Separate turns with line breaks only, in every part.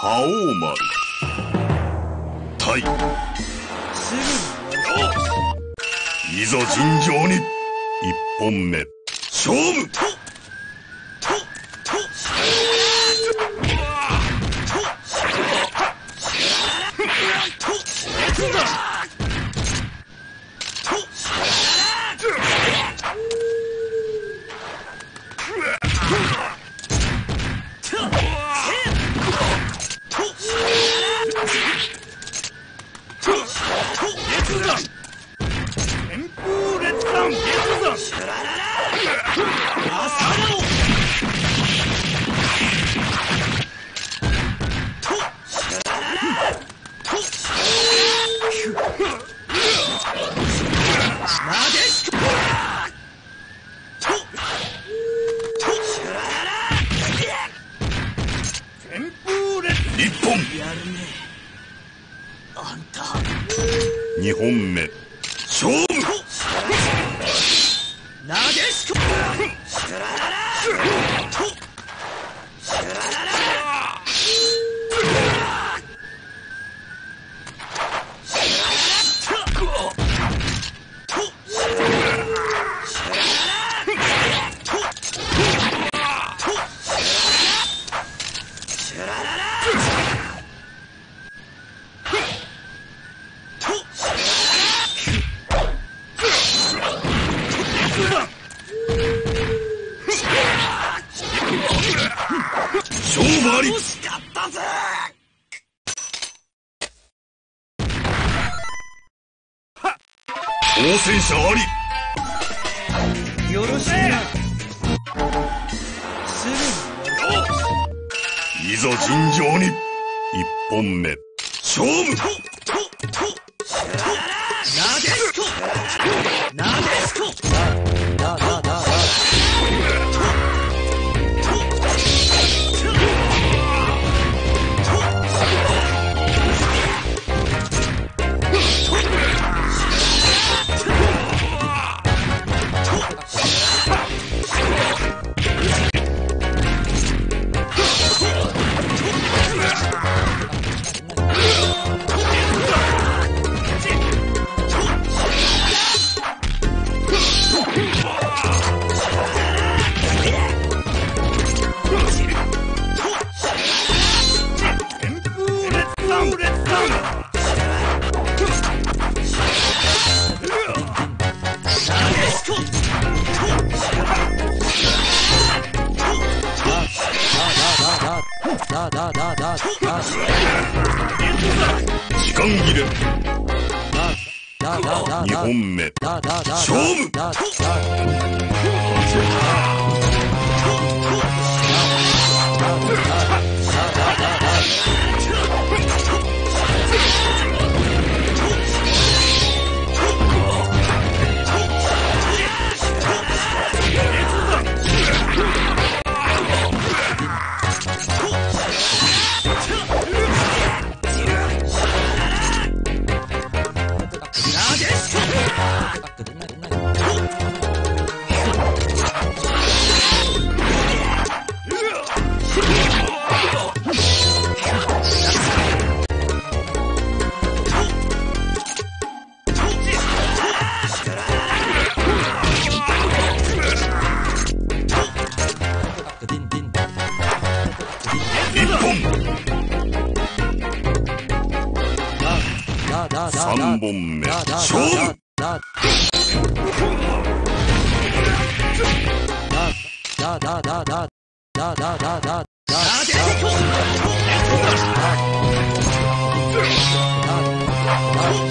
覇王丸。対いざ尋常に。一本目。勝負。Oh.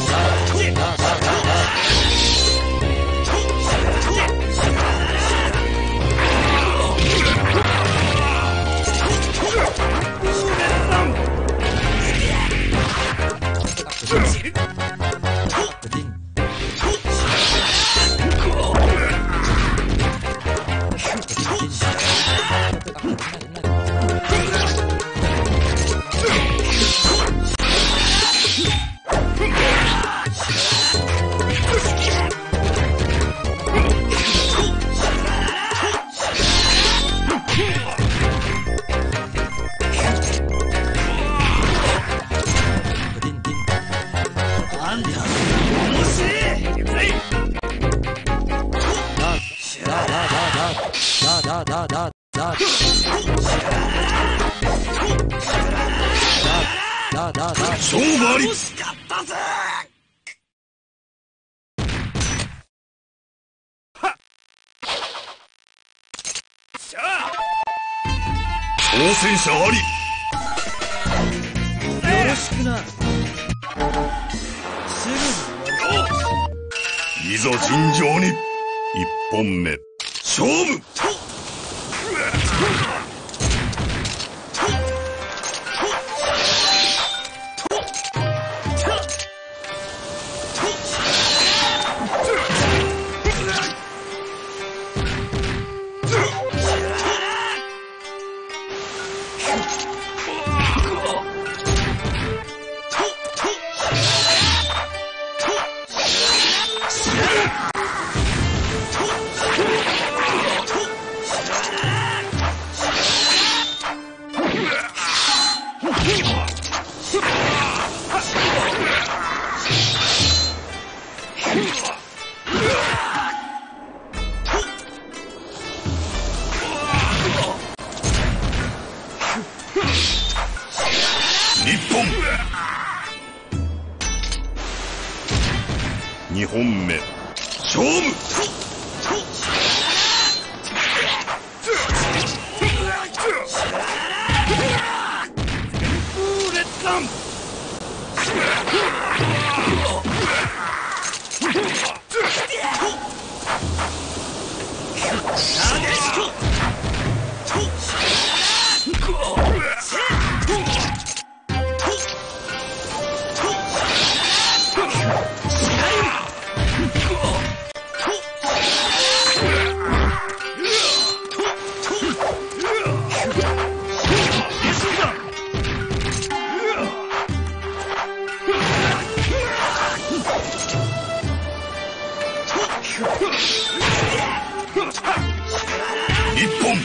一本。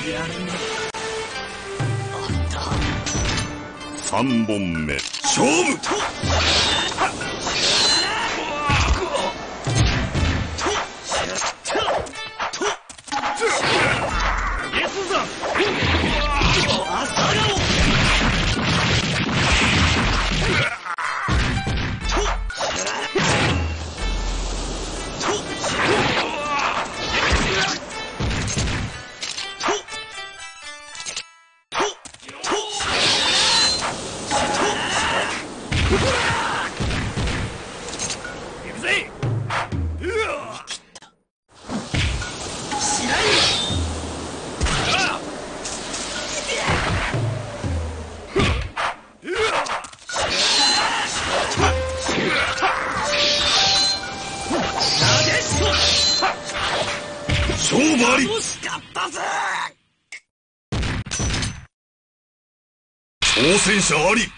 三本目。勝負。
勝利。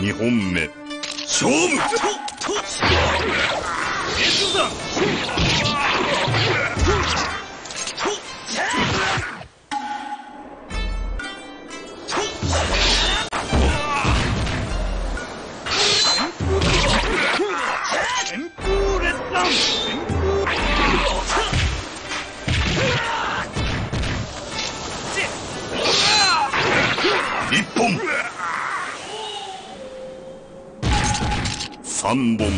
2本目。勝負。とと三本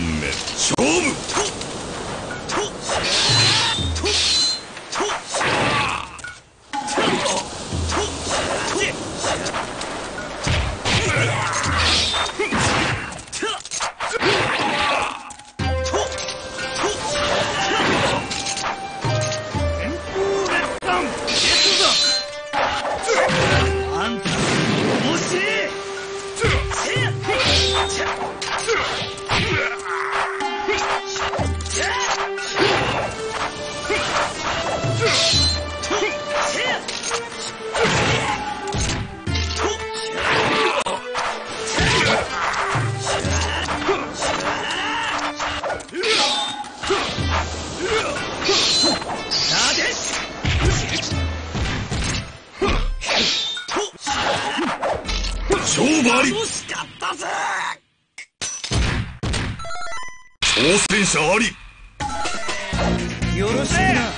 勝負あり。
惜しかったぜ。
挑戦者あり。
よろしくな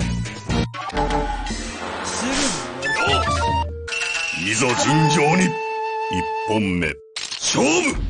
すぐに
いざ尋常に。一本目。勝負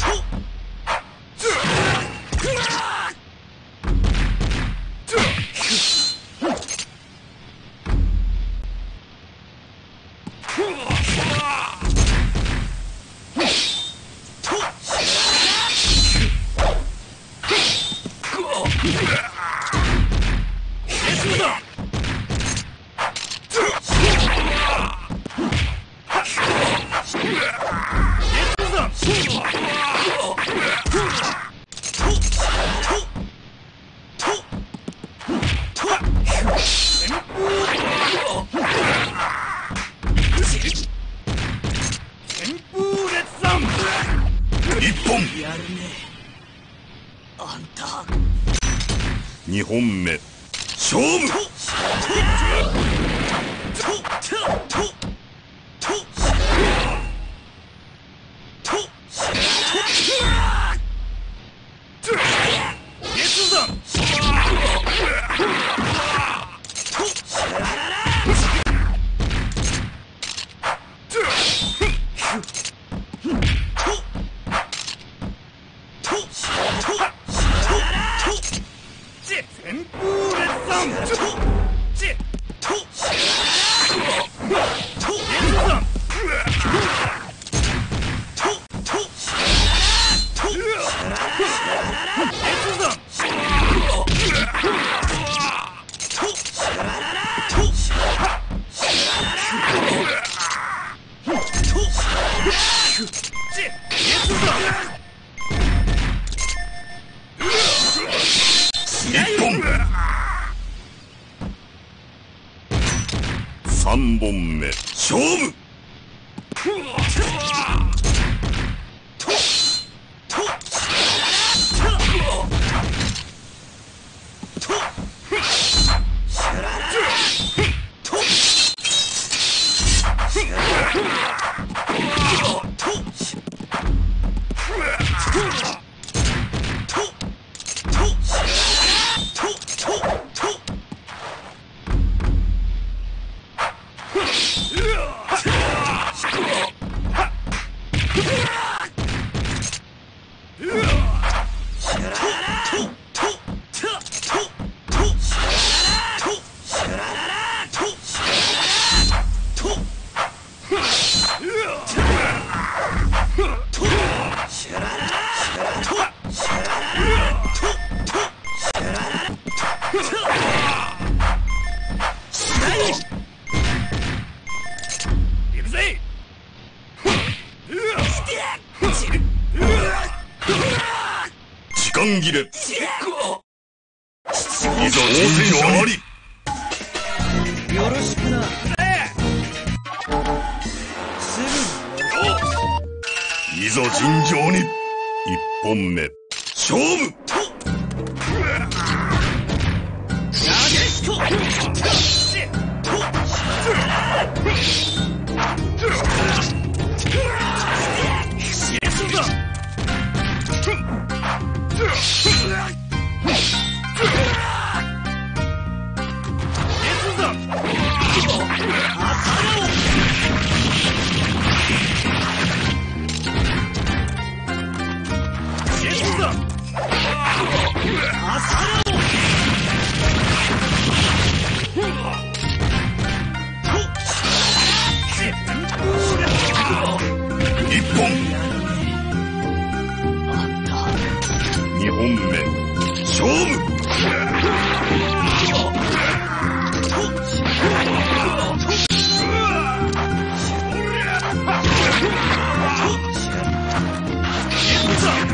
Awesome!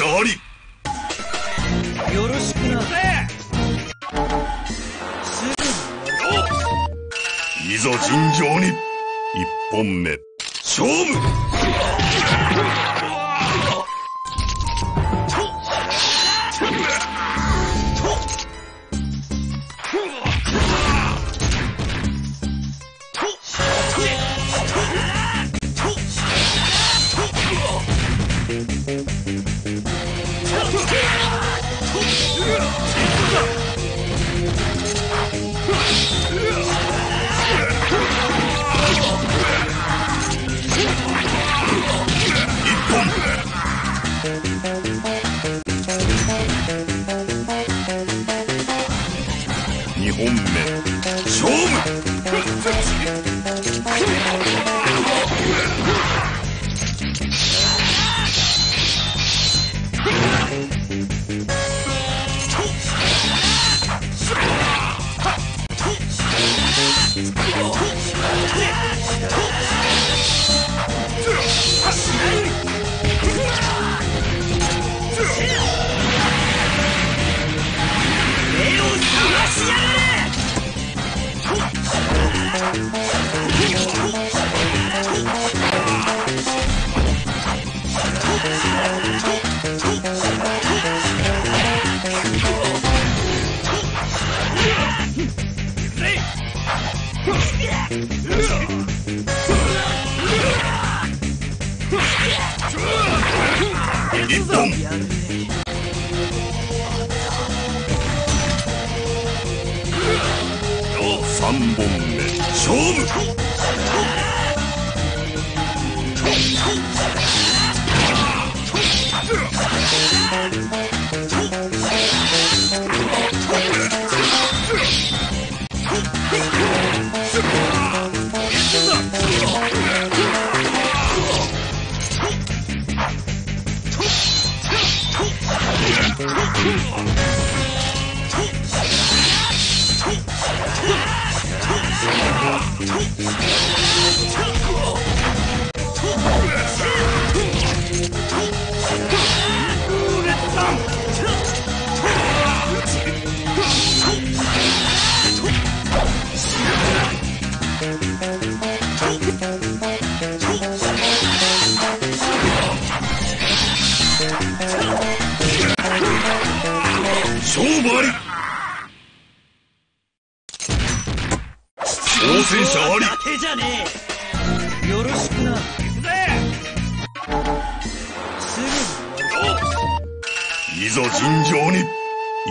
よろしくな。すぐ
いざ尋常に。1本目。勝負。Hey!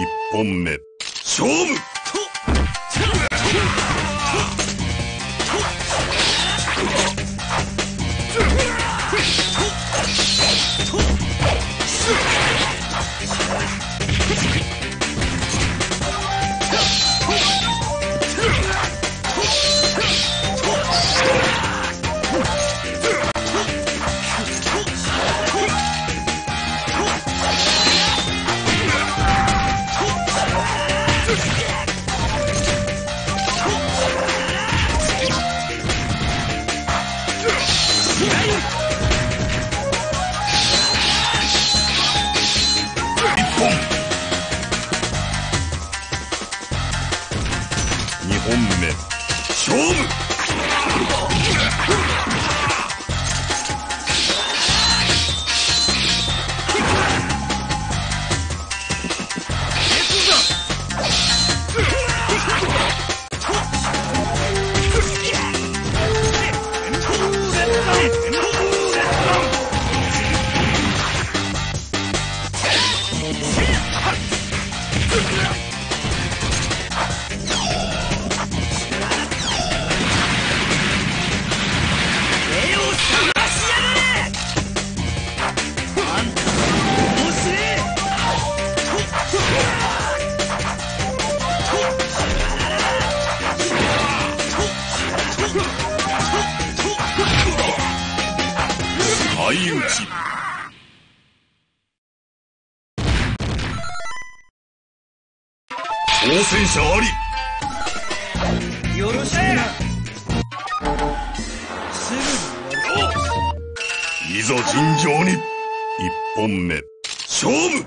1本目。勝負！
あ
り。
よろしくすぐに
いざ尋常に。一本目。勝負。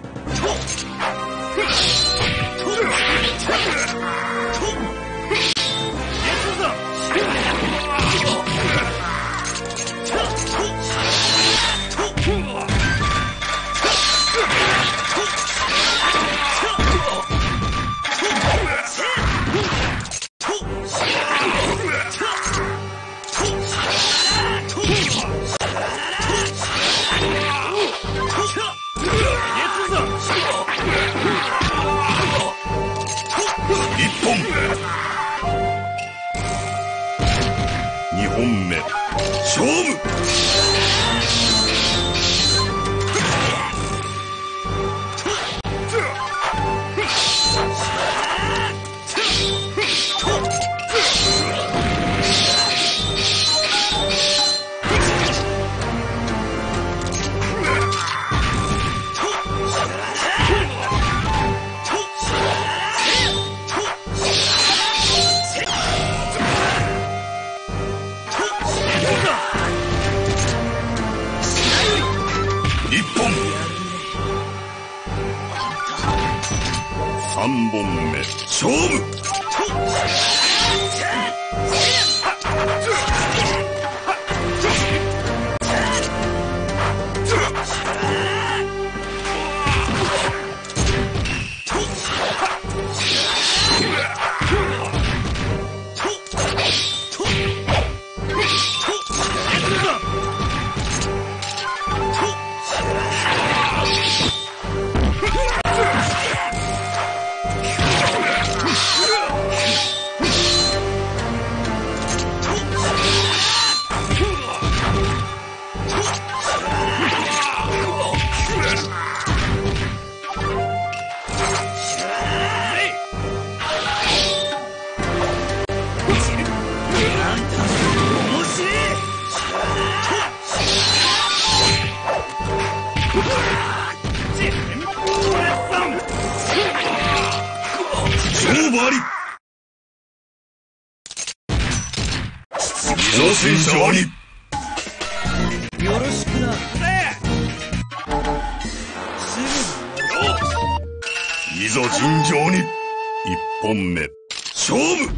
3本目。勝負！本目。勝負。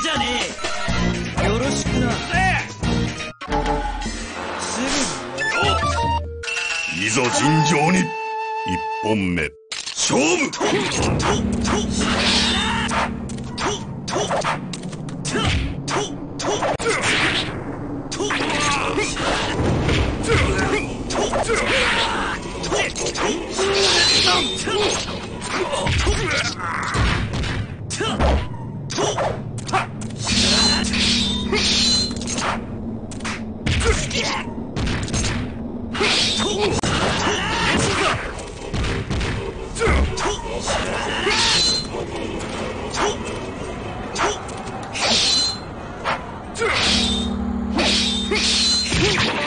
じゃねえ。よろしくな。すぐに
いざ尋常に。一本目。勝負。
ととと
Hmph!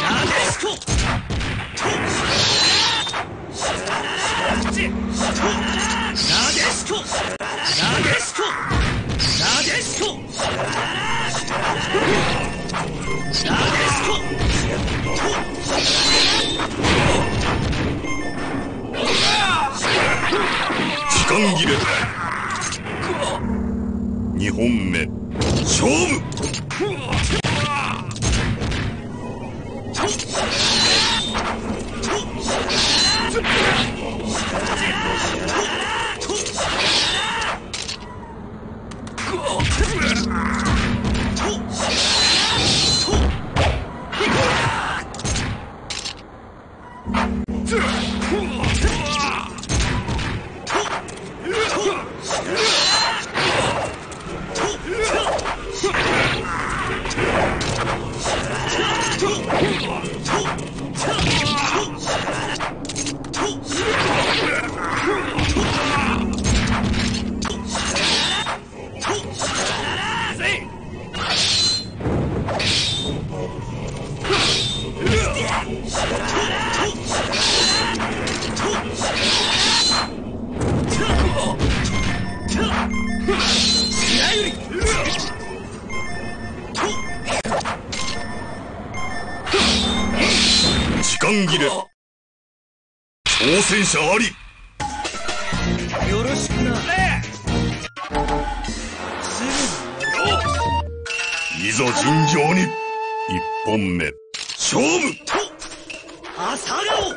間切れ挑戦者あり。
よろしくな。す
いざ尋常に。一本目。勝負。
ぐ朝顔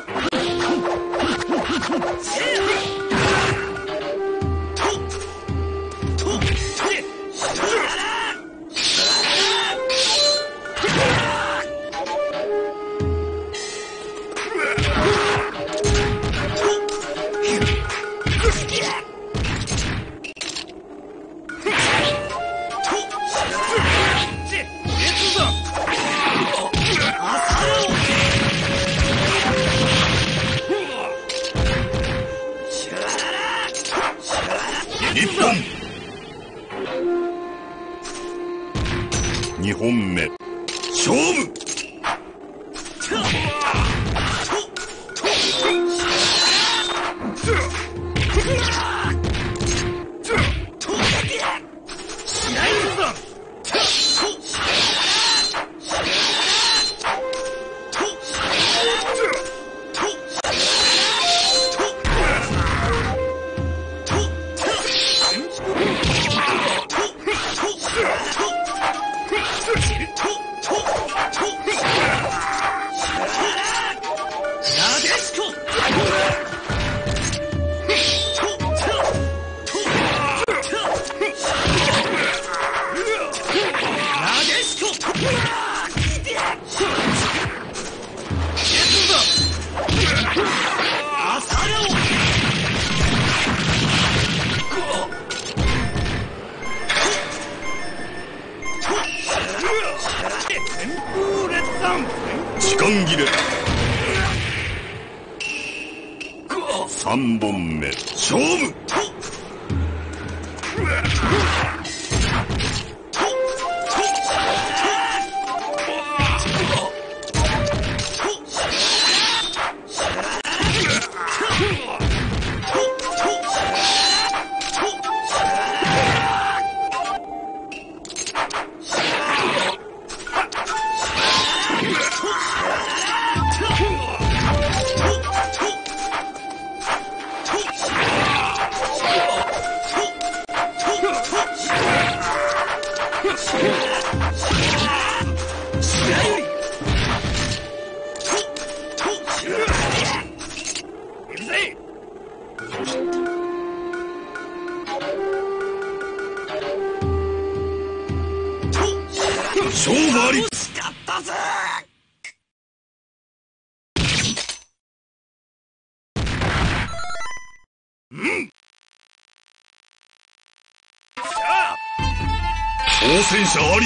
挑戦者あり。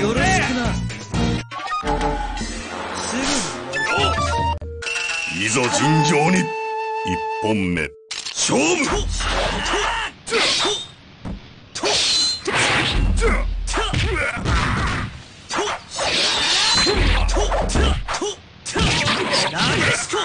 よろしくな。すぐに
いざ尋常に。一本目。勝負。
ぐなでしこ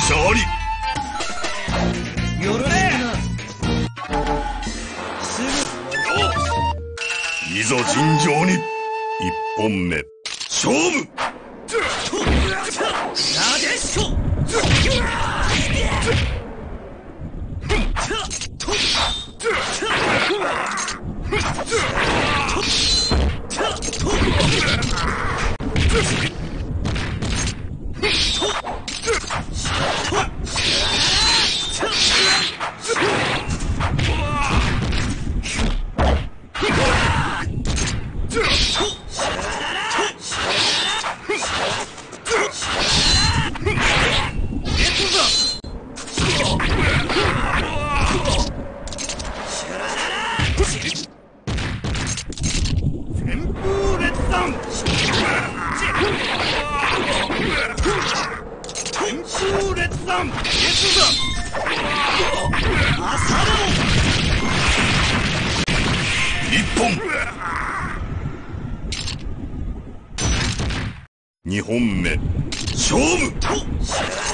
小丽痛烈弾熱弾朝でも。
日本二本目。勝負。